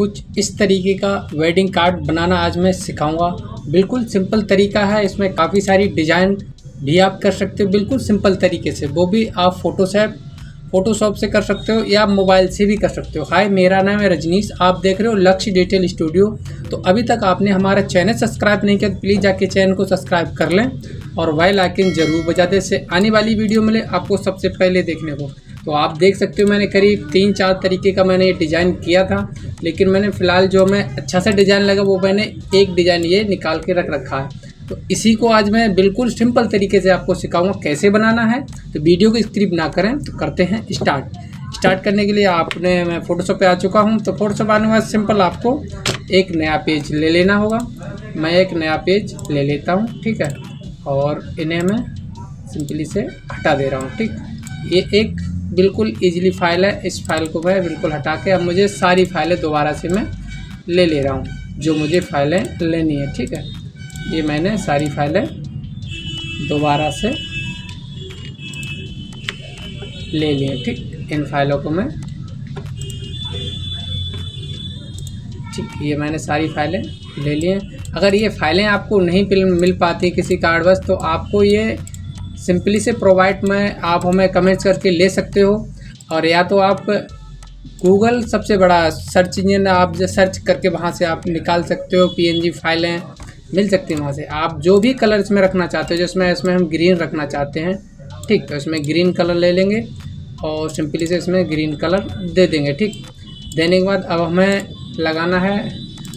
कुछ इस तरीके का वेडिंग कार्ड बनाना आज मैं सिखाऊँगा। बिल्कुल सिंपल तरीका है, इसमें काफ़ी सारी डिज़ाइन भी आप कर सकते हो। बिल्कुल सिंपल तरीके से, वो भी आप फोटोशॉप फोटोशॉप से कर सकते हो या मोबाइल से भी कर सकते हो। हाय, मेरा नाम है रजनीश, आप देख रहे हो लक्ष्य डिटेल स्टूडियो तो अभी तक आपने हमारा चैनल सब्सक्राइब नहीं किया तो प्लीज़ जाके चैनल को सब्सक्राइब कर लें और वाई लाइकिन ज़रूर बजा दे। से आने वाली वीडियो मिले आपको सबसे पहले देखने को। तो आप देख सकते हो मैंने करीब तीन चार तरीके का मैंने ये डिज़ाइन किया था, लेकिन मैंने फ़िलहाल जो मैं अच्छा सा डिज़ाइन लगा, वो मैंने एक डिज़ाइन ये निकाल के रख रखा है। तो इसी को आज मैं बिल्कुल सिंपल तरीके से आपको सिखाऊँगा कैसे बनाना है। तो वीडियो को स्क्रिप ना करें तो करते हैं स्टार्ट। स्टार्ट करने के लिए आपने, मैं फ़ोटोशॉप पे आ चुका हूँ तो फ़ोटोशॉप आने के बाद सिंपल आपको एक नया पेज ले लेना होगा। मैं एक नया पेज ले लेता हूँ, ठीक है? और इन्हें मैं सिंपली से हटा दे रहा हूँ, ठीक? ये एक बिल्कुल इजीली फ़ाइल है। इस फ़ाइल को मैं बिल्कुल हटा के अब मुझे सारी फाइलें दोबारा से मैं ले ले रहा हूँ। जो मुझे फाइलें लेनी है, ठीक है? ये मैंने सारी फाइलें दोबारा से ले लिए ठीक? इन फाइलों को मैं, ठीक, ये मैंने सारी फाइलें ले लिए अगर ये फाइलें आपको नहीं मिल पाती किसी कार्डवर्स तो आपको ये सिंपली से प्रोवाइड में आप हमें कमेंट्स करके ले सकते हो। और या तो आप गूगल सबसे बड़ा सर्च इंजन आप जो सर्च करके वहाँ से आप निकाल सकते हो पीएनजी फाइलें मिल सकती हैं वहाँ से। आप जो भी कलर इसमें रखना चाहते हो जिसमें इसमें हम ग्रीन रखना चाहते हैं, ठीक तो इसमें ग्रीन कलर ले लेंगे और सिंपली से इसमें ग्रीन कलर दे देंगे, ठीक। देने के बाद अब हमें लगाना है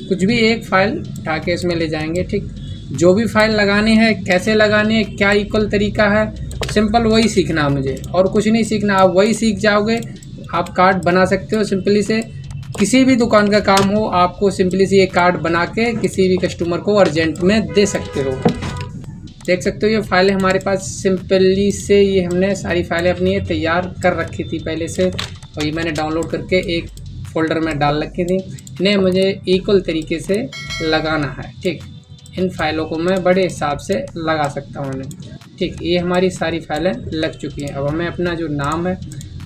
कुछ भी एक फ़ाइल उठा के इसमें ले जाएँगे, ठीक। जो भी फ़ाइल लगानी है, कैसे लगानी है, क्या इक्वल तरीका है सिंपल वही सीखना मुझे। और कुछ नहीं सीखना, आप वही सीख जाओगे, आप कार्ड बना सकते हो सिंपली से। किसी भी दुकान का काम हो, आपको सिंपली से ये कार्ड बना के किसी भी कस्टमर को अर्जेंट में दे सकते हो। देख सकते हो, ये फाइलें हमारे पास सिंपली से ये हमने सारी फाइलें अपनी तैयार कर रखी थी पहले से। और ये मैंने डाउनलोड करके एक फ़ोल्डर में डाल रखी थी। इन्हें मुझे इक्वल तरीके से लगाना है, ठीक। इन फाइलों को मैं बड़े हिसाब से लगा सकता हूँ ठीक, ये हमारी सारी फाइलें लग चुकी हैं। अब हमें अपना जो नाम है,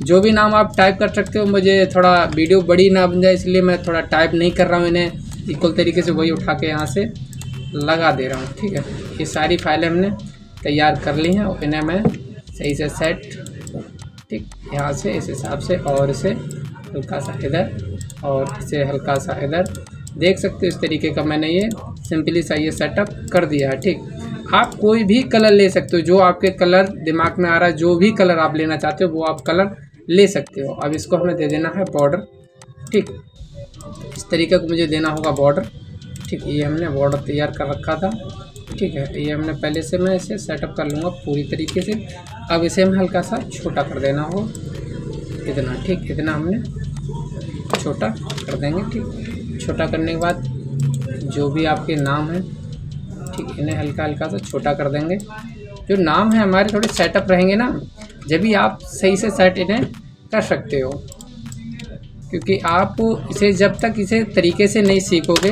जो भी नाम आप टाइप कर सकते हो, मुझे थोड़ा वीडियो बड़ी ना बन जाए, इसलिए मैं थोड़ा टाइप नहीं कर रहा हूँ इन्हें। इक्वल तरीके से वही उठा के यहाँ से लगा दे रहा हूँ, ठीक है? ये सारी फाइलें हमने तैयार कर ली हैं और इन्हें मैं सही से सेट, ठीक, यहाँ से इस हिसाब से और इसे हल्का सा इधर और इसे हल्का सा इधर। देख सकते हो इस तरीके का मैंने ये सिंपली सा ये सेटअप कर दिया है ठीक? आप कोई भी कलर ले सकते हो, जो आपके कलर दिमाग में आ रहा है, जो भी कलर आप लेना चाहते हो, वो आप कलर ले सकते हो। अब इसको हमें दे देना है बॉर्डर ठीक? इस तरीके को मुझे देना होगा बॉर्डर ठीक? ये हमने बॉर्डर तैयार कर रखा था, ठीक है? ये हमने पहले से मैं इसे सेटअप कर लूँगा पूरी तरीके से। अब इसे हमें हल्का सा छोटा कर देना हो इतना, ठीक? इतना हमने छोटा कर देंगे, ठीक? छोटा करने के बाद जो भी आपके नाम हैं, ठीक, इन्हें हल्का हल्का सा छोटा कर देंगे। जो नाम है हमारे, थोड़े सेटअप रहेंगे ना, जब भी आप सही से सेट इन्हें कर सकते हो। क्योंकि आप इसे जब तक इसे तरीके से नहीं सीखोगे,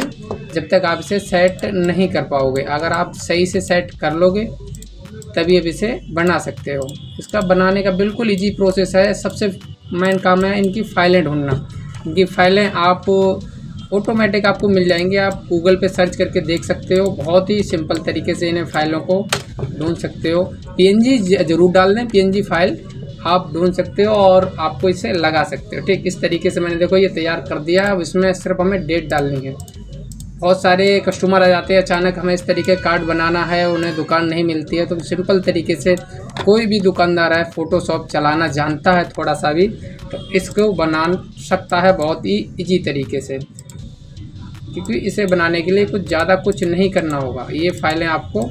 जब तक आप इसे सेट नहीं कर पाओगे। अगर आप सही से सेट कर लोगे, तभी अब इसे बना सकते हो। इसका बनाने का बिल्कुल इजी प्रोसेस है। सबसे मेन काम है इनकी फाइलें ढूंढना। इनकी फाइलें आप ऑटोमेटिक आपको मिल जाएँगे। आप गूगल पे सर्च करके देख सकते हो। बहुत ही सिंपल तरीके से इन्हें फाइलों को ढूंढ सकते हो। पीएनजी ज़रूर डाल दें। पीएनजी फ़ाइल आप ढूंढ सकते हो और आपको इसे लगा सकते हो। ठीक, इस तरीके से मैंने देखो ये तैयार कर दिया अब इसमें सिर्फ़ हमें डेट डालनी है। बहुत सारे कस्टमर आ जाते हैं। अचानक हमें इस तरीके कार्ड बनाना है। उन्हें दुकान नहीं मिलती है। तो सिंपल तरीके से कोई भी दुकानदार है फ़ोटोशॉप चलाना जानता है थोड़ा सा भी तो इसको बना सकता है बहुत ही ईजी तरीके से। क्योंकि इसे बनाने के लिए कुछ ज़्यादा कुछ नहीं करना होगा। ये फाइलें आपको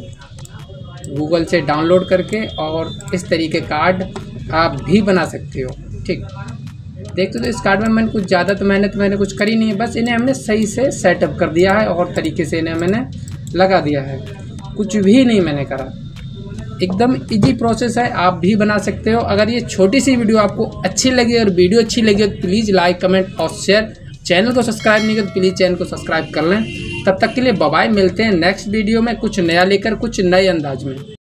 गूगल से डाउनलोड करके और इस तरीके कार्ड आप भी बना सकते हो, ठीक। देखते तो इस कार्ड में मैंने कुछ ज़्यादा तो मेहनत मैंने कुछ करी नहीं है, बस इन्हें हमने सही से सेटअप कर दिया है और तरीके से इन्हें मैंने लगा दिया है। कुछ भी नहीं मैंने करा। एकदम इजी प्रोसेस है, आप भी बना सकते हो। अगर ये छोटी सी वीडियो आपको अच्छी लगी और वीडियो अच्छी लगी तो प्लीज़ लाइक कमेंट और शेयर चैनल को सब्सक्राइब नहीं कर तो प्लीज़ चैनल को सब्सक्राइब कर लें। तब तक के लिए बबाई मिलते हैं नेक्स्ट वीडियो में कुछ नया लेकर कुछ नए अंदाज में।